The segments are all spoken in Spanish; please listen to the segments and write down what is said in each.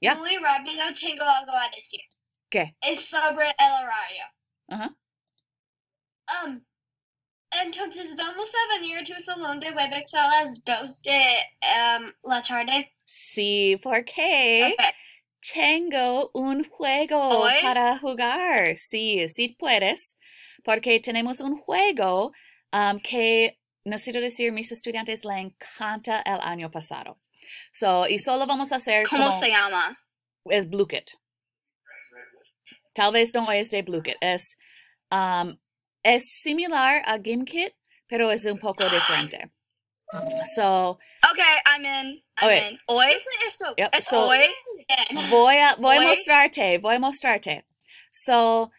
Muy rápido tengo algo a decir. ¿Qué? Es sobre el horario. Ajá. Um, entonces vamos a venir a tu salón de Webex a las 2 de um, la tarde. Sí, porque Ok. tengo un juego ¿Hoy? para jugar. Sí, sí puedes, porque tenemos un juego um, que necesito decir mis estudiantes le encanta el año pasado. So, y solo vamos a hacer ¿Cómo como- se llama? es Blue-Kit. Tal vez no es de Blue-Kit. Es, um, es similar a GameKit, pero es un poco diferente. So, Ok, I'm in. I'm Okay. in. Hoy es esto. Yep, Es so- hoy. voy a, voy a Hoy- mostrarte, voy a mostrarte. So,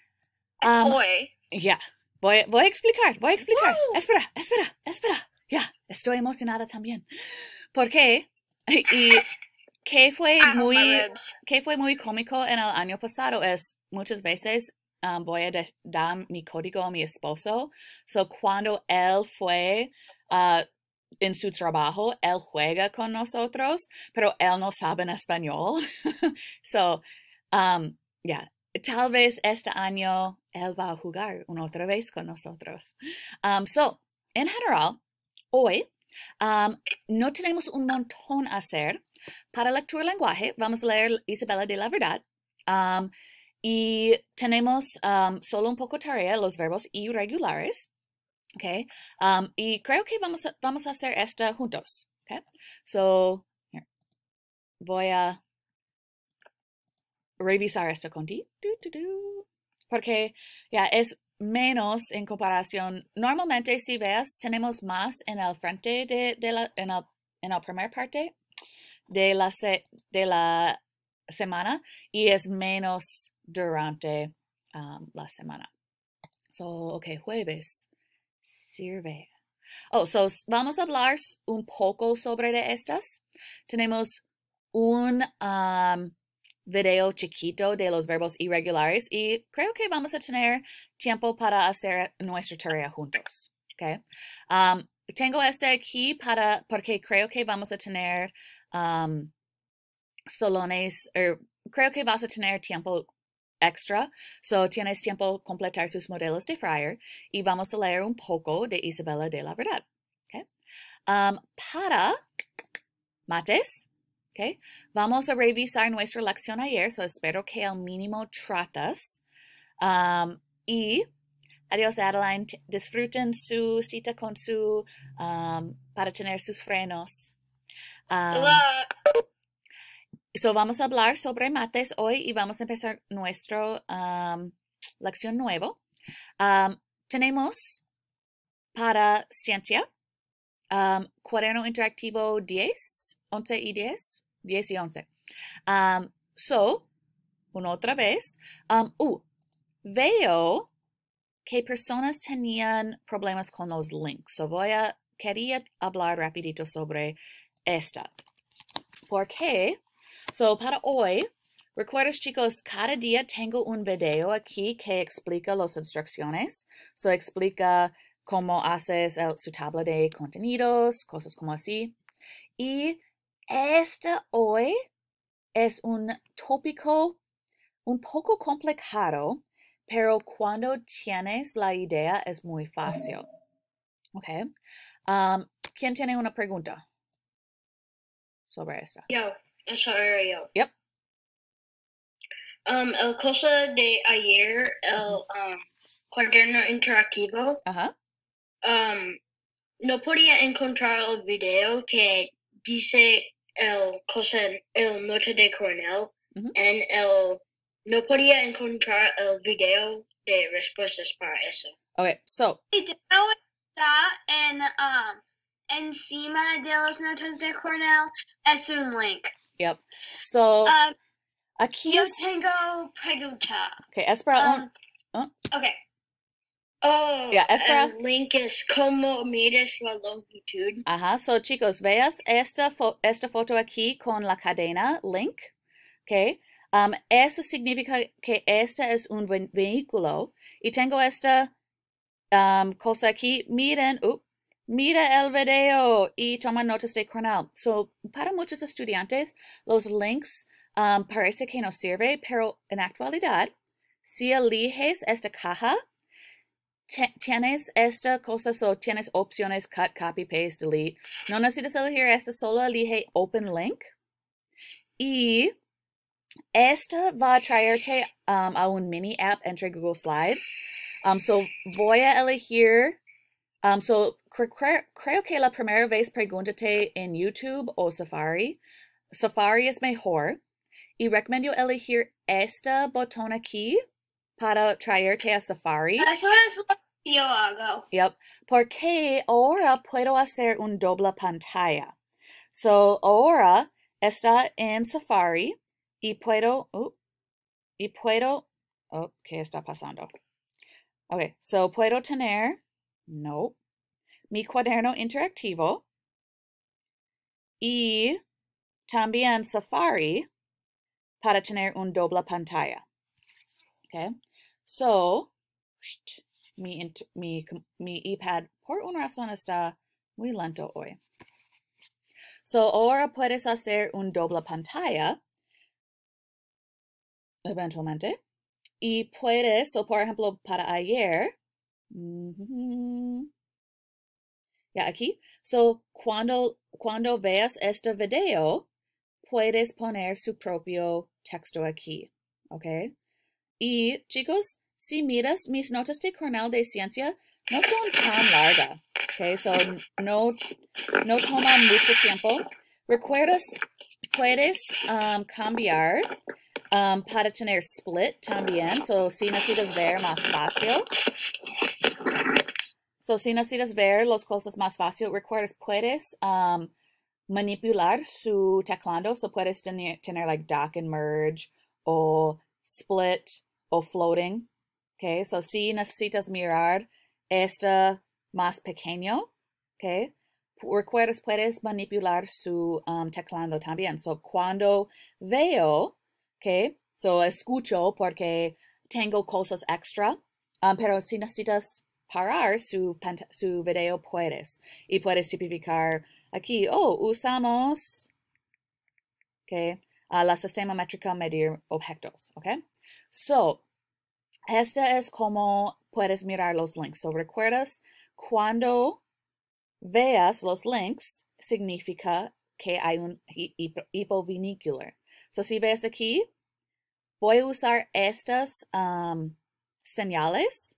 Es um, hoy. ya, voy, voy a explicar, voy a explicar. Espera, espera, espera. Ya, estoy emocionada también. ¿Por qué? Y que fue Ah, muy, que fue muy cómico en el año pasado es muchas veces um, voy a dar mi código a mi esposo. So cuando él fue uh, en su trabajo, él juega con nosotros, pero él no sabe en español. so, um, yeah. Tal vez este año él va a jugar una otra vez con nosotros. Um, so, en general, hoy no tenemos un montón a hacer. Para lectura lenguaje, vamos a leer Isabela de la Verdad. Y tenemos solo un poco tarea, los verbos irregulares. Okay. Y creo que vamos a, vamos a hacer esta juntos. Okay. So, voy a revisar esto contigo. Porque ya es menos en comparación. Normalmente, si veas, tenemos más en el frente de, de la, en el, en la primera parte de la, se- de la semana y es menos durante um, la semana. So, ok, jueves. Sirve. Oh, so vamos a hablar un poco sobre estas. Tenemos un um, video chiquito de los verbos irregulares y creo que vamos a tener tiempo para hacer nuestra tarea juntos. Okay. Um, tengo este aquí para porque creo que vamos a tener um, salones, er, creo que vas a tener tiempo extra, so tienes tiempo completar sus modelos de Fryer y vamos a leer un poco de Isabela de la Verdad. Okay. Um, para mates, okay, vamos a revisar nuestra lección ayer, so espero que al mínimo tratas. Um, y adiós Adeline, disfruten su cita con su, um, para tener sus frenos. Um. So, vamos a hablar sobre mates hoy y vamos a empezar nuestra um, lección nuevo. Um, tenemos para ciencia um, cuaderno interactivo 10, 11 y 10, 10 y 11. Um, so, una otra vez, um, uh, veo que personas tenían problemas con los links. So, voy a, quería hablar rapidito sobre esta. Porque So, para hoy, recuerdas chicos, cada día tengo un video aquí que explica las instrucciones. So, explica cómo haces el- su tabla de contenidos, cosas como así. Y esta hoy es un tópico un poco complicado, pero cuando tienes la idea es muy fácil. ¿Ok? Um, ¿Quién tiene una pregunta sobre esta? Yo, eso era yo. Yep. Um, el cosa de ayer, el um, cuaderno interactivo, Ajá. um, no podía encontrar el video que dice el cosa, el nota de Cornell Ujú. en el, no podía encontrar el video de respuestas para eso. Ok, so, El video está en, um, encima de las notas de Cornell, es un link. yep. So, Um, aquí yo es. tengo pregunta. Ok, es para un. Um, ¿Ah? Okay. Oh, Ya, es para- el link es como mides la longitud. Ajá, so chicos, veas esta, fo- esta foto aquí con la cadena link. Ok, um, eso significa que este es un ve- vehículo. Y tengo esta um, cosa aquí. Miren, uh, mira el video y toma notas de Cornell. So, para muchos estudiantes, los links um, parece que no sirve, pero en actualidad, si eliges esta caja, tienes esta cosa, so tienes opciones cut, copy, paste, delete. No necesitas elegir esta, solo elige open link. Y esta va a traerte um, a un mini app entre Google Slides. Um, so voy a elegir, um, so creo, creo que la primera vez pregúntate en YouTube o Safari. Safari es mejor. Y recomiendo elegir este botón aquí para traerte a Safari. Eso es lo que yo hago. Yep. Porque ahora puedo hacer un doble pantalla. So ahora está en Safari y puedo, uh, y puedo, oh, ¿qué está pasando? Ok, so puedo tener, no, mi cuaderno interactivo y también Safari para tener un doble pantalla. Okay, so mi, mi, mi iPad por una razón está muy lento hoy. So ahora puedes hacer un doble pantalla eventualmente y puedes, o por ejemplo, para ayer, mm-hmm, ya aquí, so cuando, cuando veas este video, puedes poner su propio texto aquí, ¿ok? Y chicos, si miras mis notas de Cornell de ciencia, no son tan largas, Okay, So no, no toman mucho tiempo. Recuerdas, puedes um, cambiar um, para tener split también. So si necesitas ver más fácil. So si necesitas ver las cosas más fácil, recuerdas, puedes um, manipular su teclado. So puedes tener, tener like dock and merge o split o floating. Okay, so si necesitas mirar este más pequeño, okay, recuerdas, puedes manipular su um, teclado también. So cuando veo, okay, so escucho porque tengo cosas extra, um, pero si necesitas parar su, su video, puedes. Y puedes tipificar aquí, oh, usamos, okay, uh, la sistema métrica medir objetos, okay. So, este es como puedes mirar los links. So, recuerdas, cuando veas los links, significa que hay un hipovinicular. So, si ves aquí, voy a usar estas um, señales.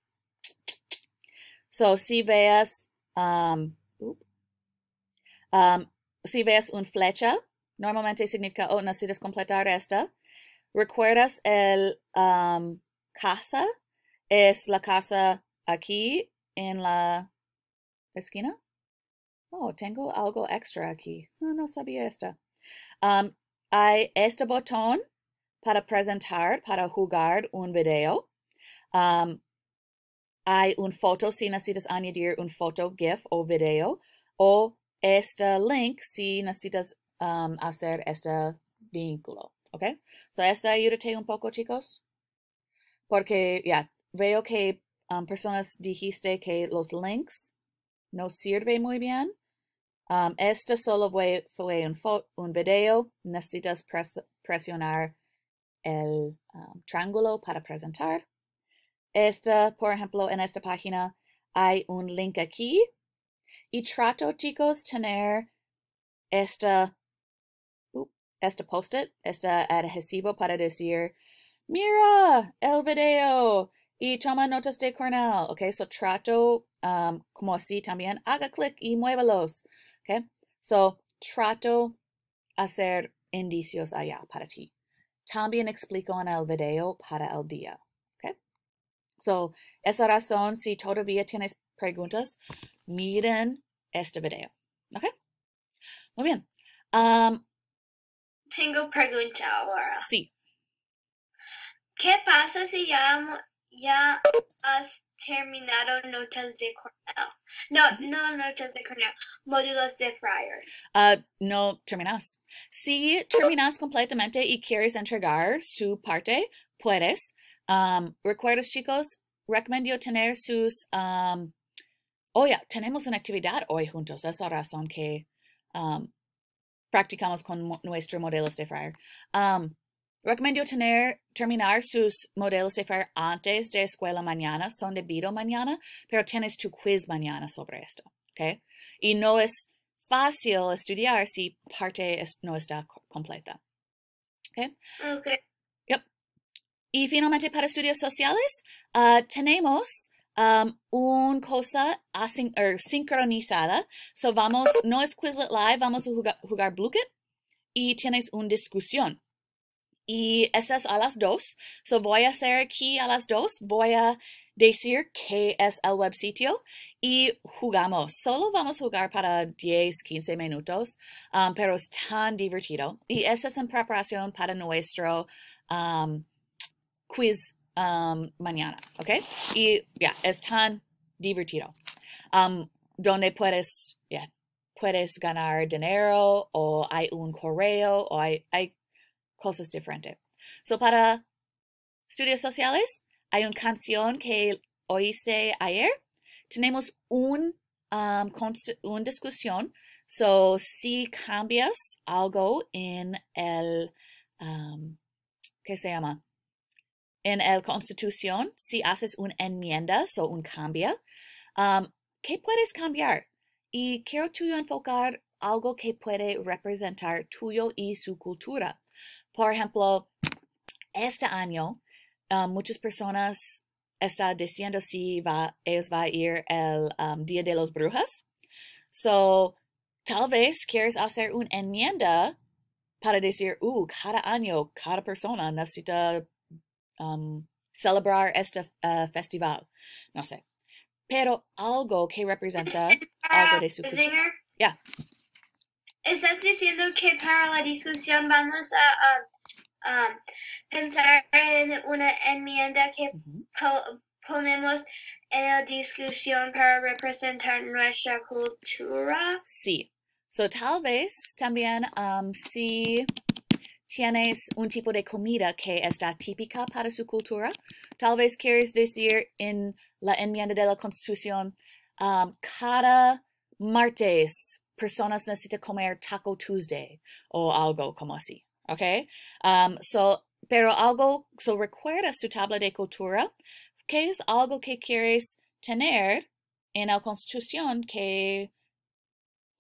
So, si ves, um, um, si ves un flecha, normalmente significa, oh, necesitas completar esta. ¿Recuerdas el um, casa? Es la casa aquí en la esquina. Oh, tengo algo extra aquí. No, sabía esta. Hay este botón para presentar, para jugar un video. Hay un foto si necesitas añadir un foto, GIF o video. O este link si necesitas hacer este vínculo. ¿Ok? So, esta ayúdate un poco, chicos. Porque, ya, veo que um, personas dijiste que los links no sirve muy bien. Um, solo fue, fue un, un, video. Necesitas pres presionar el um, triángulo para presentar. Esta, por ejemplo, en esta página hay un link aquí. Y trato, chicos, tener esta, este post-it, este adhesivo para decir, mira el video y toma notas de Cornell. Ok, so trato um, como así también. Haga clic y muévalos. Ok, so trato hacer indicios allá para ti. También explico en el video para el día. Ok, so esa razón, si todavía tienes preguntas, miren este video. Ok, muy bien. Um, Tengo pregunta ahora. Sí. ¿Qué pasa si ya, ya has terminado notas de Cornell? No, no notas de Cornell, módulos de Fryer. Uh, no terminas. Si terminas completamente y quieres entregar su parte, puedes. Um, Recuerdas, chicos, recomiendo tener sus... Um, oh, ya, tenemos una actividad hoy juntos. Esa razón que um, practicamos con nuestros modelos de Fryer. Um, recomiendo tener, terminar sus modelos de FAIR antes de escuela mañana, son debido mañana, pero tienes tu quiz mañana sobre esto, ¿ok? Y no es fácil estudiar si parte es, no está completa, ¿ok? Okay. Y finalmente para estudios sociales, uh, tenemos um, una cosa er, sincronizada. So vamos, no es Quizlet Live, vamos a jugar, jugar Bluket y tienes una discusión. Y esas a las dos. So voy a hacer aquí a las dos. Voy a decir qué es el web sitio y jugamos. Solo vamos a jugar para 10, 15 minutos, um, pero es tan divertido. Y esa es en preparación para nuestro um, quiz um, mañana, ¿ok? Y ya, es tan divertido. Um, donde puedes, yeah, puedes ganar dinero o hay un correo o hay, hay cosas diferentes. So, para estudios sociales, hay una canción que oíste ayer. Tenemos un, um, una discusión. So, si cambias algo en el, um, ¿qué se llama? En la Constitución, si haces una enmienda o un cambio, um, ¿qué puedes cambiar? Y quiero tuyo enfocar algo que puede representar tuyo y su cultura. Por ejemplo, este año, um, muchas personas están diciendo si va, ellos va a ir el um, Día de los Brujas. So, tal vez quieres hacer una enmienda para decir, uh, cada año, cada persona necesita um, celebrar este uh, festival. No sé. Pero algo que representa algo de su cultura. Yeah. ¿Estás diciendo que para la discusión vamos a um, pensar en una enmienda que uh -huh. po ponemos en la discusión para representar nuestra cultura? Sí. So, tal vez también um, si tienes un tipo de comida que está típica para su cultura. Tal vez quieres decir en la enmienda de la Constitución, um, cada martes personas necesitan comer Taco Tuesday o algo como así, ¿ok? Um, so, pero algo, so recuerda su tabla de cultura, ¿qué es algo que quieres tener en la Constitución que,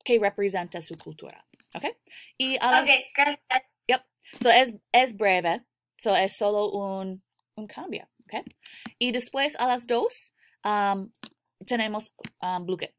que representa su cultura? ¿Ok? Y a las, okay, gracias. So es, es breve, so es solo un, un cambio, ¿ok? Y después a las dos um, tenemos um, Bluket.